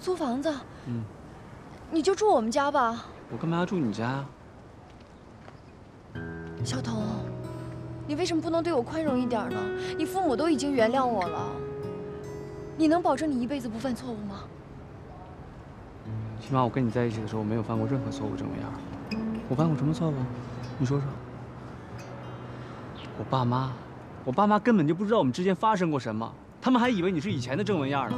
租房子，嗯，你就住我们家吧。我干嘛要住你家啊？小童，你为什么不能对我宽容一点呢？你父母都已经原谅我了，你能保证你一辈子不犯错误吗？起码我跟你在一起的时候，我没有犯过任何错误，郑文燕。我犯过什么错误？你说说。我爸妈，我爸妈根本就不知道我们之间发生过什么，他们还以为你是以前的郑文燕呢。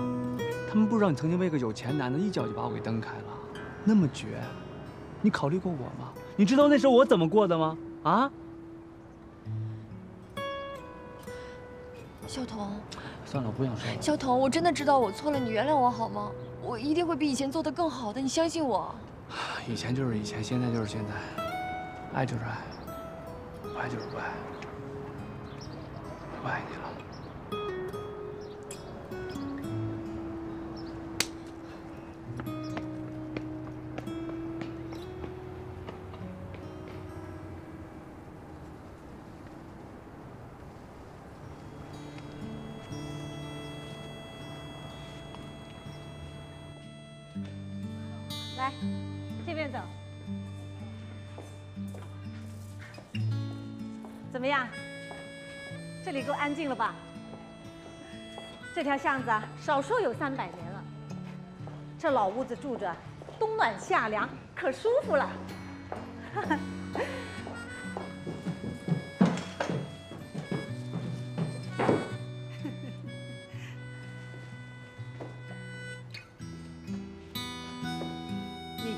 他们不知道你曾经为个有钱男的一脚就把我给蹬开了，那么绝。你考虑过我吗？你知道那时候我怎么过的吗？啊？小童，算了，我不想说了。小童，我真的知道我错了，你原谅我好吗？我一定会比以前做的更好的，你相信我。以前就是以前，现在就是现在，爱就是爱，不爱就是不爱，不爱你了。来，这边走。怎么样？这里够安静了吧？这条巷子啊，少说有三百年了。这老屋子住着，冬暖夏凉，可舒服了。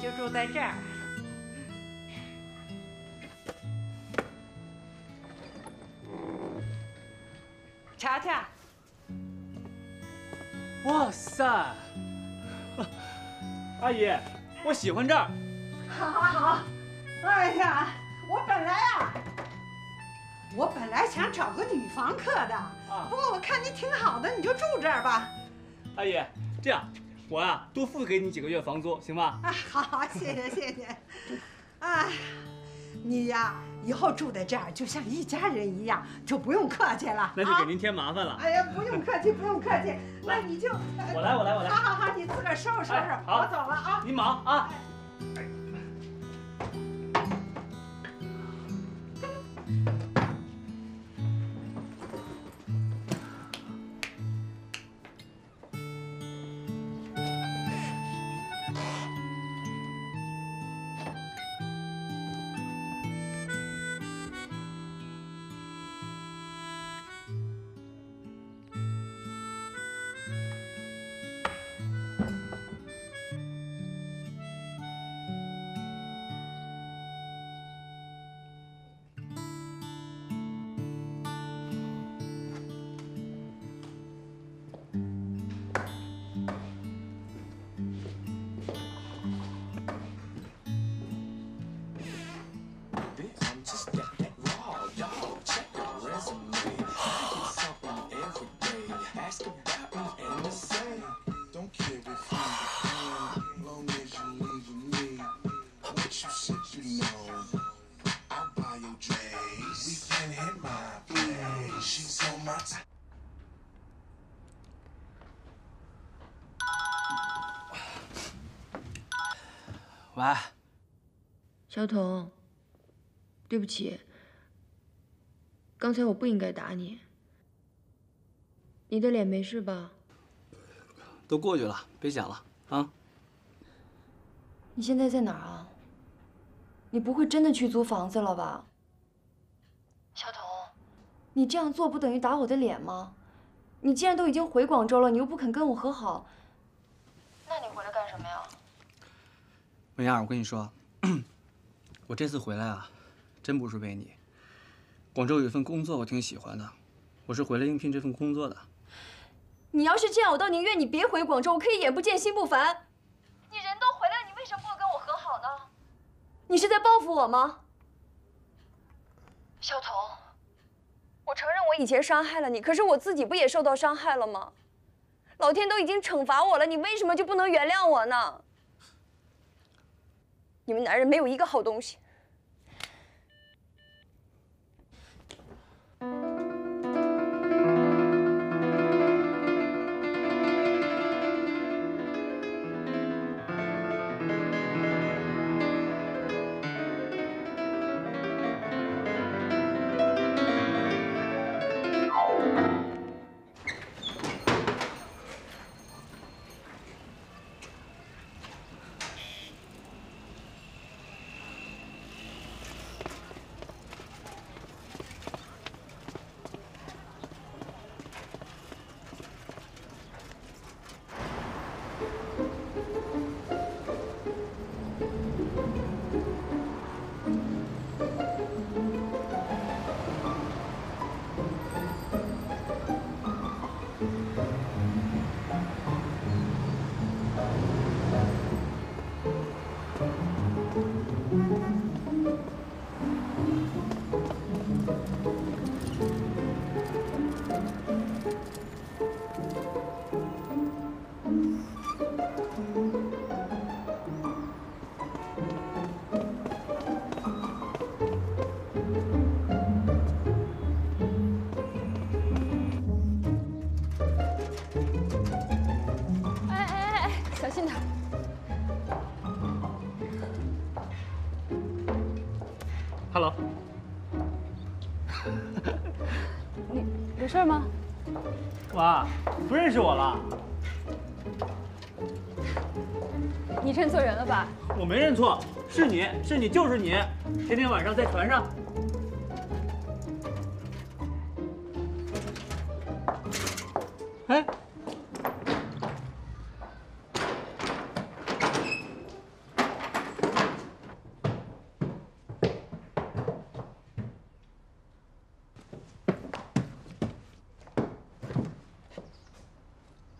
就住在这儿。瞧瞧，哇塞！阿姨，我喜欢这儿。好，好，好。哎呀，我本来啊，我本来想找个女房客的，不过我看你挺好的，你就住这儿吧。阿姨，这样，我呀多付给你几个月房租，行吧？啊，好，好，谢谢，谢谢。哎，你呀，以后住在这儿就像一家人一样，就不用客气了。那就给您添麻烦了。哎呀，不用客气，不用客气。那你就我来，我来，我来。好好好，你自个儿收拾收拾，我走了啊。您忙啊。喂，小童，对不起，刚才我不应该打你。你的脸没事吧？都过去了，别想了啊。你现在在哪儿啊？你不会真的去租房子了吧？小童，你这样做不等于打我的脸吗？你既然都已经回广州了，你又不肯跟我和好，那你回来？文燕，我跟你说，我这次回来啊，真不是为你。广州有一份工作我挺喜欢的，我是回来应聘这份工作的。你要是这样，我倒宁愿你别回广州，我可以眼不见心不烦。你人都回来了，你为什么不跟我和好呢？你是在报复我吗？小童，我承认我以前伤害了你，可是我自己不也受到伤害了吗？老天都已经惩罚我了，你为什么就不能原谅我呢？你们男人没有一个好东西。有事吗？哇，不认识我了？你认错人了吧？我没认错，是你是你就是你，天天晚上在船上。哎，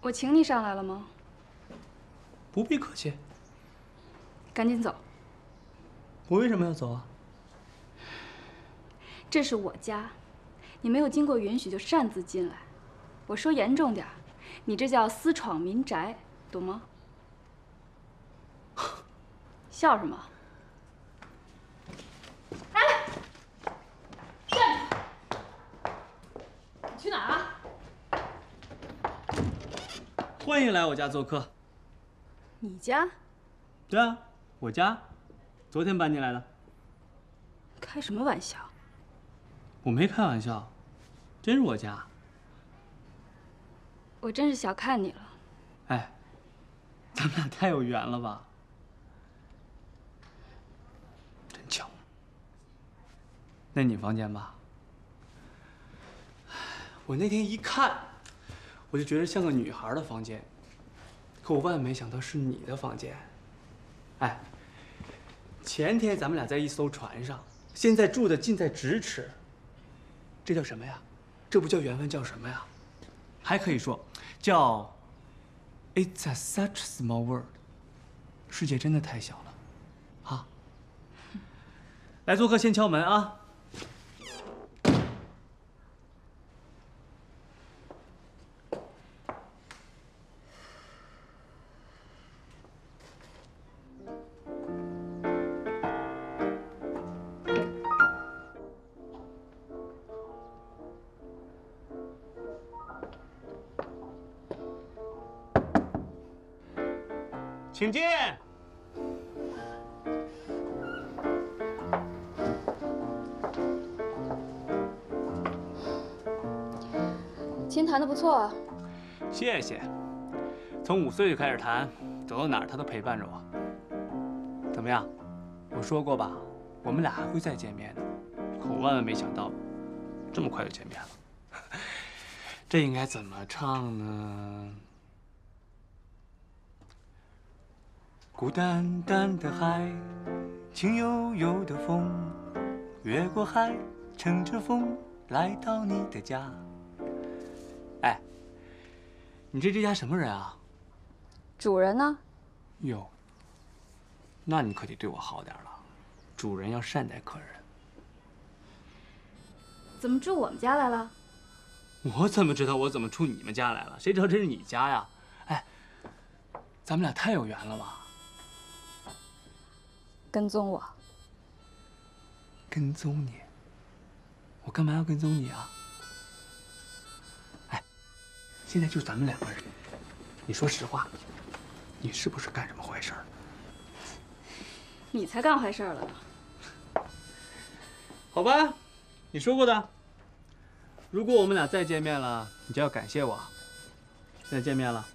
我请你上来了吗？不必客气。赶紧走，我为什么要走啊？这是我家，你没有经过允许就擅自进来。我说严重点，你这叫私闯民宅，懂吗？笑什么？去哪儿啊？欢迎来我家做客。你家对啊，我家，昨天搬进来的。开什么玩笑？我没开玩笑，真是我家。我真是小看你了。哎，咱们俩太有缘了吧？真巧。那你房间吧。我那天一看，我就觉得像个女孩的房间，可我万万没想到是你的房间。哎，前天咱们俩在一艘船上，现在住的近在咫尺。这叫什么呀？这不叫缘分，叫什么呀？还可以说叫 It's a such small world。世界真的太小了，啊！来做客先敲门啊！请进。琴弹的不错啊，谢谢。从五岁就开始弹，走到哪儿他都陪伴着我。怎么样？我说过吧，我们俩还会再见面的。可我万万没想到，这么快就见面了。这应该怎么唱呢？孤单单的海，轻悠悠的风，越过海，乘着风来到你的家。哎，你这这家什么人啊？主人呢？哟，那你可得对我好点了，主人要善待客人。怎么住我们家来了？我怎么知道我怎么住你们家来了？谁知道这是你家呀？哎，咱们俩太有缘了吧？跟踪我？跟踪你？我干嘛要跟踪你啊？哎，现在就咱们两个人，你说实话，你是不是干什么坏事儿？你才干坏事了呢！好吧，你说过的。如果我们俩再见面了，你就要感谢我。现在见面了，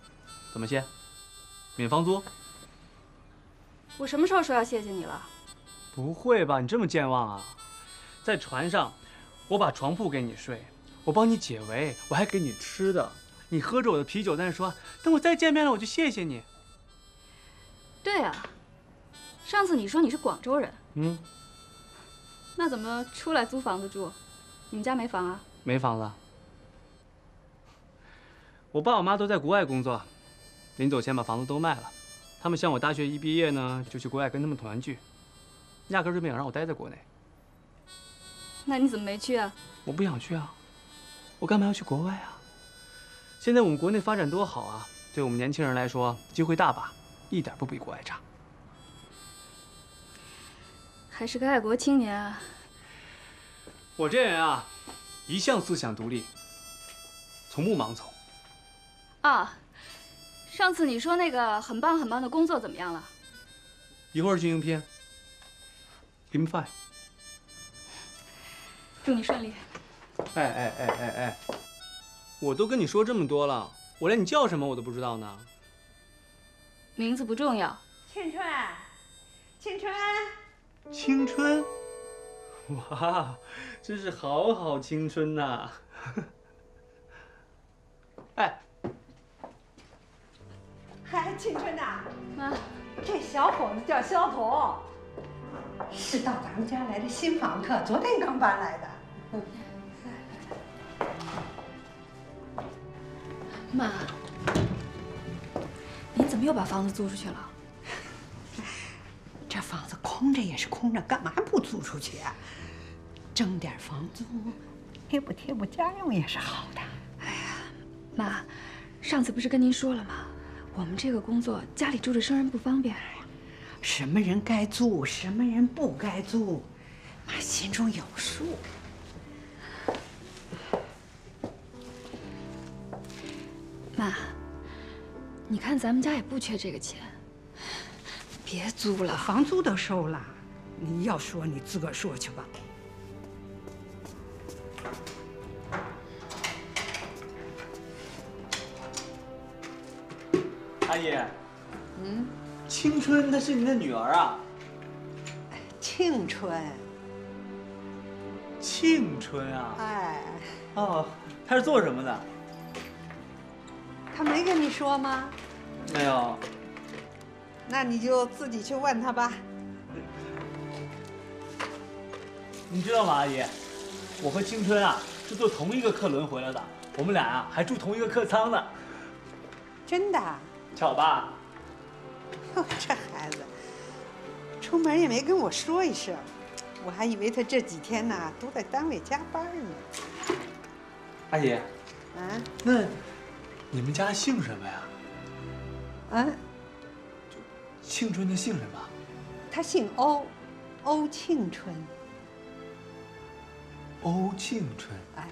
怎么谢？免房租？我什么时候说要谢谢你了？不会吧，你这么健忘啊？在船上，我把床铺给你睡，我帮你解围，我还给你吃的。你喝着我的啤酒，在那说，等我再见面了，我就谢谢你。对啊，上次你说你是广州人，嗯，那怎么出来租房子住？你们家没房啊？没房子。我爸我妈都在国外工作，临走前把房子都卖了。他们像我大学一毕业呢，就去国外跟他们团聚，压根就没想让我待在国内。那你怎么没去啊？我不想去啊，我干嘛要去国外啊？现在我们国内发展多好啊，对我们年轻人来说机会大把，一点不比国外差。还是个爱国青年啊！我这人啊，一向思想独立，从不盲从。啊，上次你说那个很棒很棒的工作怎么样了？一会儿去应聘。Give me five。祝你顺利。哎哎哎哎哎，我都跟你说这么多了，我连你叫什么我都不知道呢。名字不重要。青春，青春，青春，哇，真是好好青春呐！哎，嗨，青春呐，妈，这小伙子叫肖彤，是到咱们家来的新房客，昨天刚搬来的。妈，您怎么又把房子租出去了？这房子空着也是空着，干嘛不租出去啊？挣点房租，贴补贴补家用也是好的。哎呀妈，上次不是跟您说了吗？我们这个工作家里住着生人不方便。什么人该租，什么人不该租，妈心中有数。妈，你看咱们家也不缺这个钱，别租了。房租都收了，你要说你自个儿说去吧。阿姨，嗯，青春她是你的女儿啊？庆春，庆春啊？哎，哦，她是做什么的？他没跟你说吗？没有。那你就自己去问他吧。你知道吗，阿姨？我和青春啊是坐同一个客轮回来的，我们俩啊还住同一个客舱呢，真的？巧吧？哟，这孩子，出门也没跟我说一声，我还以为他这几天呢都在单位加班呢。阿姨，啊那你们家姓什么呀？啊，庆春的姓什么？他姓欧，欧庆春。欧庆春。哎。